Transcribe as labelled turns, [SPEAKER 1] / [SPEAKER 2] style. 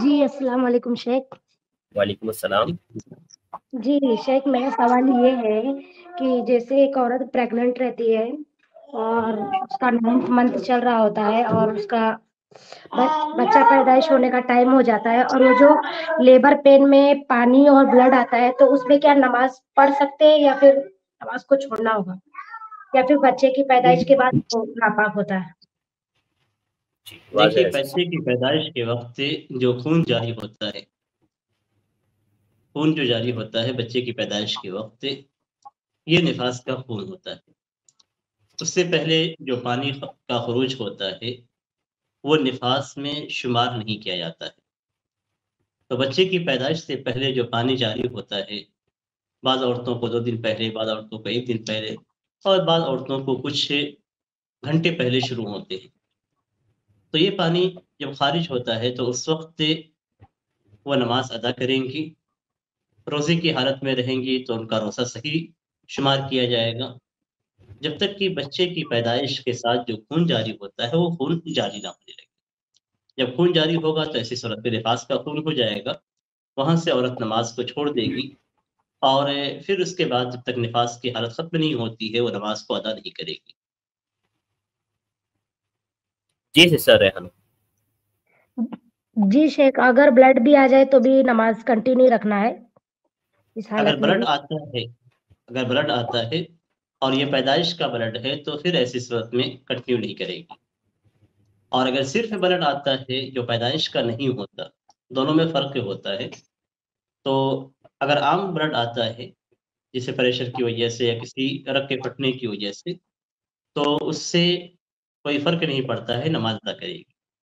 [SPEAKER 1] जी, अस्सलाम वालेकुम शेख।
[SPEAKER 2] वालेकुम अस्सलाम।
[SPEAKER 1] जी, शेख मेरा सवाल ये है कि जैसे एक औरत प्रेग्नेंट रहती है और उसका नाइन्थ मंथ चल रहा होता है और उसका बच्चा पैदाइश होने का टाइम हो जाता है और वो जो लेबर पेन में पानी और ब्लड आता है, तो उसमें क्या नमाज़ पढ़ सकते हैं या फिर नमाज़ को छोड़ना होगा? या फिर बच्चे की पैदाइश के बाद नापाक होता है?
[SPEAKER 3] देखिए, बच्चे की पैदाइश के वक़्त जो खून जारी होता है खून जो जारी होता है बच्चे की पैदाइश के वक़्त, ये निफास का खून होता है। उससे पहले जो पानी का खरूज होता है, वो निफास में शुमार नहीं किया जाता है। तो बच्चे की पैदाइश से पहले जो पानी जारी होता है, बाद औरतों को दो दिन पहले, बाज़ औरतों को एक दिन पहले और बाद औरतों को कुछ घंटे पहले शुरू होते हैं। तो ये पानी जब ख़ारिज होता है तो उस वक़्त वो नमाज़ अदा करेंगी। रोज़े की हालत में रहेंगी तो उनका रोज़ा सही शुमार किया जाएगा। जब तक कि बच्चे की पैदाइश के साथ जो खून जारी होता है, वो खून जारी ना होने लगे। जब खून जारी होगा तो ऐसी सूरत में निफास का खून हो जाएगा। वहाँ से औरत नमाज़ को छोड़ देगी और फिर उसके बाद जब तक निफास की हालत ख़त्म नहीं होती है, वो नमाज़ को अदा नहीं करेगी।
[SPEAKER 2] जी, सिस्टर रेहान।
[SPEAKER 1] जी, शेख अगर ब्लड भी आ जाए तो भी नमाज़ कंटिन्यू रखना है? इस
[SPEAKER 3] अगर ब्लड आता है अगर ब्लड आता है और ये पैदाइश का ब्लड है, तो फिर ऐसी सूरत में कंटिन्यू नहीं करेगी। और अगर सिर्फ़ ब्लड आता है जो पैदाइश का नहीं होता, दोनों में फ़र्क होता है। तो अगर आम ब्लड आता है, जैसे प्रेशर की वजह से या किसी रग के फटने की वजह से, तो उससे कोई फ़र्क नहीं पड़ता है, नमाज़ अदा करेगी।